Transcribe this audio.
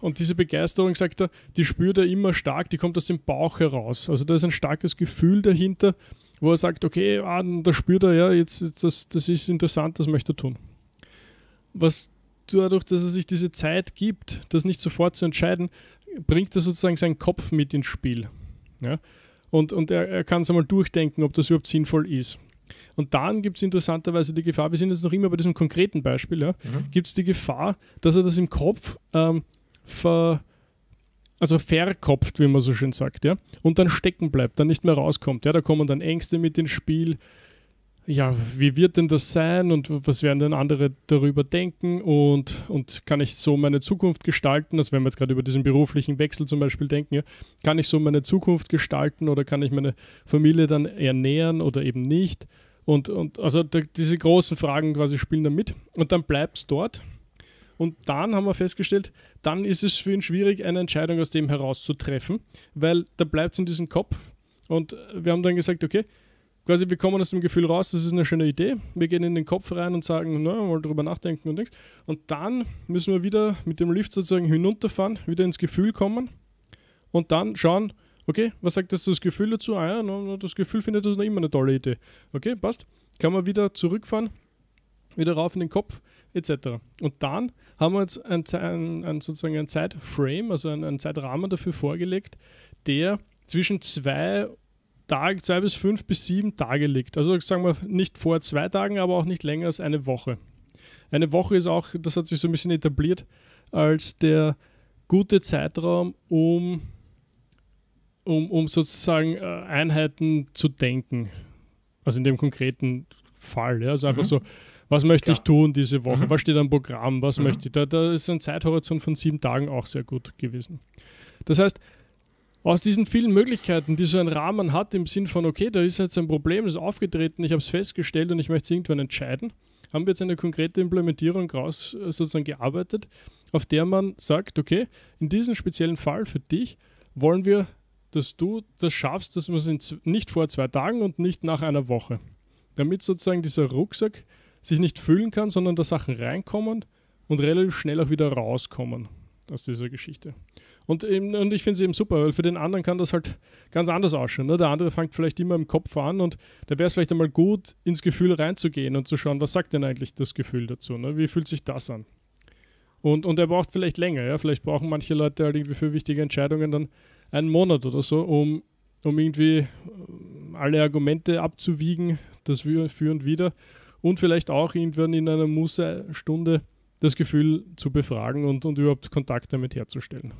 Und diese Begeisterung, sagt er, die spürt er immer stark, die kommt aus dem Bauch heraus. Also da ist ein starkes Gefühl dahinter, wo er sagt, okay, ah, da spürt er, ja, jetzt, jetzt das, das ist interessant, das möchte er tun. Was dadurch, dass er sich diese Zeit gibt, das nicht sofort zu entscheiden, bringt er sozusagen seinen Kopf mit ins Spiel. Ja? Und, und er, er kann es einmal durchdenken, ob das überhaupt sinnvoll ist. Und dann gibt es interessanterweise die Gefahr, wir sind jetzt noch immer bei diesem konkreten Beispiel, ja, mhm. gibt es die Gefahr, dass er das im Kopf ähm, ver, also verkopft, wie man so schön sagt, ja, und dann stecken bleibt, dann nicht mehr rauskommt. Ja, da kommen dann Ängste mit ins Spiel. Ja, wie wird denn das sein und was werden denn andere darüber denken und, und kann ich so meine Zukunft gestalten? Also wenn wir jetzt gerade über diesen beruflichen Wechsel zum Beispiel denken, ja, kann ich so meine Zukunft gestalten oder kann ich meine Familie dann ernähren oder eben nicht? Und, und also da, diese großen Fragen quasi spielen da mit und dann bleibt es dort und dann haben wir festgestellt, dann ist es für ihn schwierig, eine Entscheidung aus dem heraus zu treffen, weil da bleibt es in diesem Kopf. Und wir haben dann gesagt, okay, quasi wir kommen aus dem Gefühl raus, das ist eine schöne Idee. Wir gehen in den Kopf rein und sagen, na, mal drüber nachdenken und nichts. Und dann müssen wir wieder mit dem Lift sozusagen hinunterfahren, wieder ins Gefühl kommen und dann schauen, okay, was sagt das, das Gefühl dazu? Ah ja, das Gefühl findet das noch immer eine tolle Idee. Okay, passt. Kann man wieder zurückfahren, wieder rauf in den Kopf etc. Und dann haben wir jetzt ein, ein, ein sozusagen ein Zeitframe, also einen Zeitrahmen dafür vorgelegt, der zwischen zwei Tage, zwei bis fünf bis sieben Tage liegt. Also sagen wir nicht vor zwei Tagen, aber auch nicht länger als eine Woche. Eine Woche ist auch, das hat sich so ein bisschen etabliert, als der gute Zeitraum, um, um, um sozusagen äh, Einheiten zu denken. Also in dem konkreten Fall. Ja? Also einfach mhm. so was möchte Klar. ich tun diese Woche? Mhm. Was steht am Programm? Was mhm. möchte ich? Da, da ist ein Zeithorizont von sieben Tagen auch sehr gut gewesen. Das heißt, aus diesen vielen Möglichkeiten, die so ein Rahmen hat, im Sinn von, okay, da ist jetzt ein Problem, das ist aufgetreten, ich habe es festgestellt und ich möchte es irgendwann entscheiden, haben wir jetzt eine konkrete Implementierung raus äh, sozusagen gearbeitet, auf der man sagt, okay, in diesem speziellen Fall für dich wollen wir, dass du das schaffst, dass wir es nicht vor zwei Tagen und nicht nach einer Woche. Damit sozusagen dieser Rucksack sich nicht füllen kann, sondern da Sachen reinkommen und relativ schnell auch wieder rauskommen aus dieser Geschichte. Und, eben, und ich finde es eben super, weil für den anderen kann das halt ganz anders ausschauen. Ne? Der andere fängt vielleicht immer im Kopf an und da wäre es vielleicht einmal gut, ins Gefühl reinzugehen und zu schauen, was sagt denn eigentlich das Gefühl dazu? Ne? Wie fühlt sich das an? Und, und er braucht vielleicht länger, ja. Vielleicht brauchen manche Leute halt irgendwie für wichtige Entscheidungen dann einen Monat oder so, um, um irgendwie äh, alle Argumente abzuwiegen, das für und wieder und vielleicht auch irgendwann in einer Mußestunde das Gefühl zu befragen und, und überhaupt Kontakt damit herzustellen.